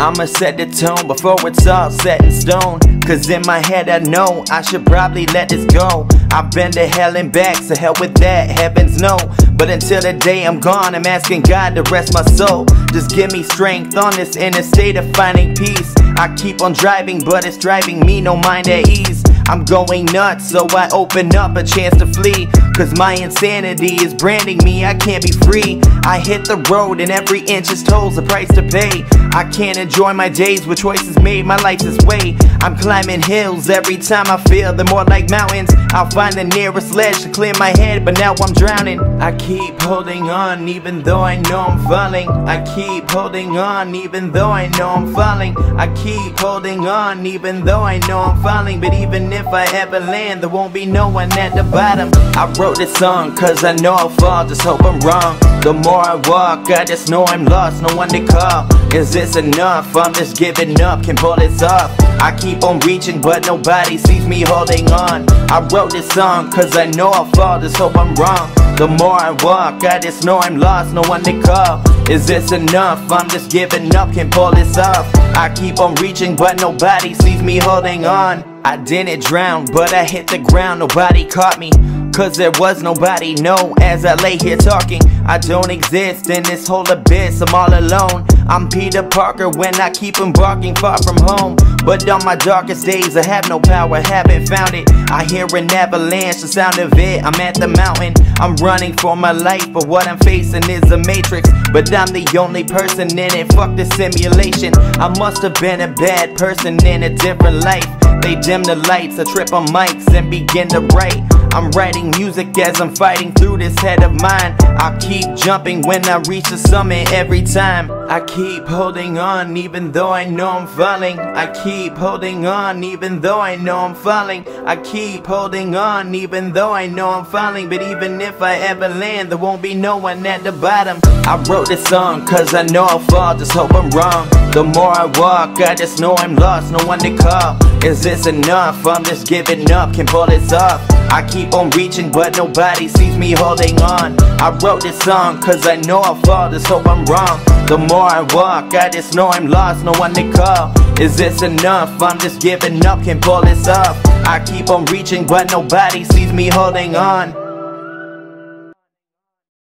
I'ma set the tone before it's all set in stone. Cause in my head I know I should probably let this go. I've been to hell and back, so hell with that, heavens no. But until the day I'm gone, I'm asking God to rest my soul. Just give me strength on this interstate of finding peace. I keep on driving, but it's driving me no mind at ease. I'm going nuts, so I open up a chance to flee. Cause my insanity is branding me, I can't be free. I hit the road, and every inch is tolls the price to pay. I can't enjoy my days with choices made, my life's this way. I'm climbing hills every time I feel they're more like mountains. I'll find the nearest ledge to clear my head, but now I'm drowning. I keep holding on, even though I know I'm falling. I keep holding on, even though I know I'm falling. I keep holding on, even though I know I'm falling. But even if I ever land, there won't be no one at the bottom. I wrote this song, cause I know I'll fall, just hope I'm wrong. The more I walk, I just know I'm lost, no one to call. Is this enough? I'm just giving up, can pull this off. I keep on reaching, but nobody sees me holding on. I wrote this song, cause I know I'll fall, just hope I'm wrong. The more I walk, I just know I'm lost, no one to call. Is this enough? I'm just giving up, can't pull this off. I keep on reaching, but nobody sees me holding on. I didn't drown, but I hit the ground, nobody caught me. Cause there was nobody, no, as I lay here talking I don't exist in this whole abyss, I'm all alone I'm Peter Parker when I keep embarking far from home But on my darkest days I have no power, haven't found it. I hear an avalanche, the sound of it, I'm at the mountain. I'm running for my life, but what I'm facing is a matrix. But I'm the only person in it, fuck the simulation. I must have been a bad person in a different life. They dim the lights, I trip on mics and begin to write I'm writing music as I'm fighting through this head of mine. I keep jumping when I reach the summit every time. I keep holding on even though I know I'm falling. I keep holding on even though I know I'm falling. I keep holding on even though I know I'm falling. But even if I ever land, there won't be no one at the bottom. I wrote this song cause I know I'll fall, just hope I'm wrong. The more I walk, I just know I'm lost, no one to call. Is this enough? I'm just giving up, can pull this off. I keep on reaching, but nobody sees me holding on. I wrote this song, cause I know I'll fall, just hope I'm wrong. The more I walk, I just know I'm lost, no one to call. Is this enough? I'm just giving up, can't pull this off. I keep on reaching, but nobody sees me holding on.